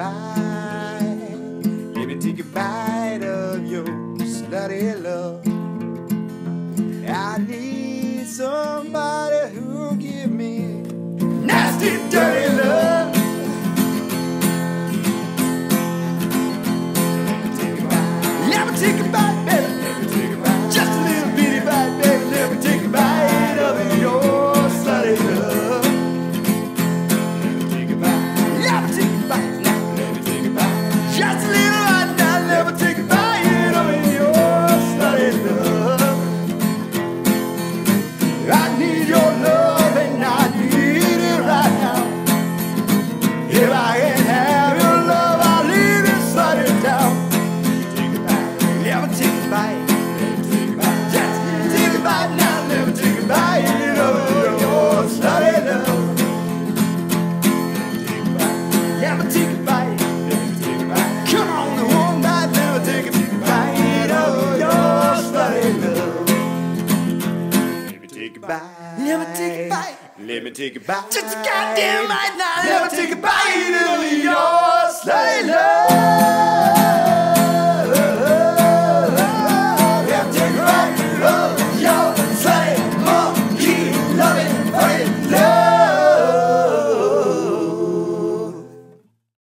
goodbye. Let me take a bite of your slutty love. I need somebody who'll give me nasty, dirty love. Let me take a bite, baby. If I can't have your love, I'll leave this slutty down. Let me take a bite. Just take a bite now. Me take a bite your love. Me take a bite. Come on, the one bite. Me take a bite of your love. Me take a bite. Me take a bite. Let me take a bite. Just a goddamn bite now. Take a